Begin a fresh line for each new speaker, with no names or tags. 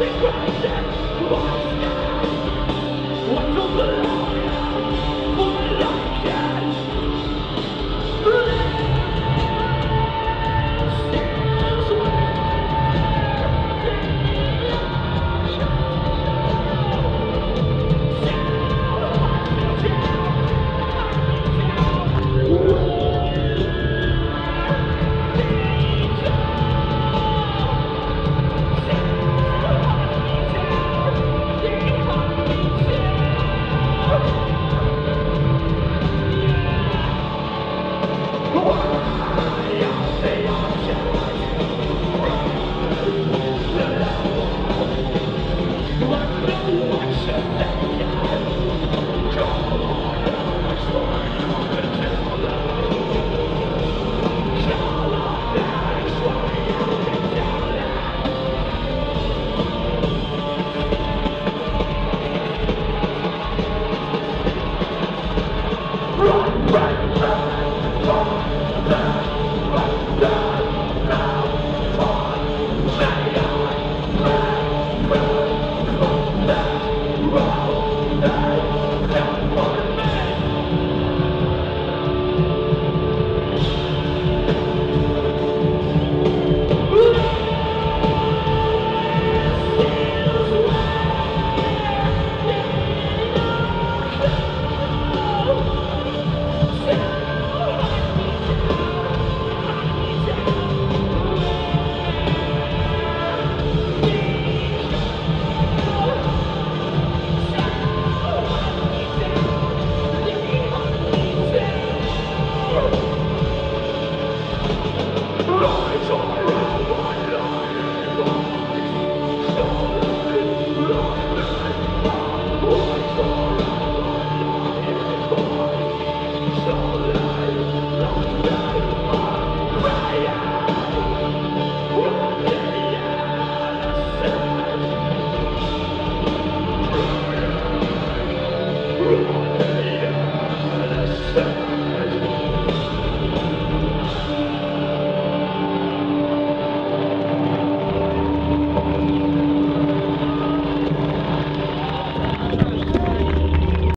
What the Lord. Hallelujah.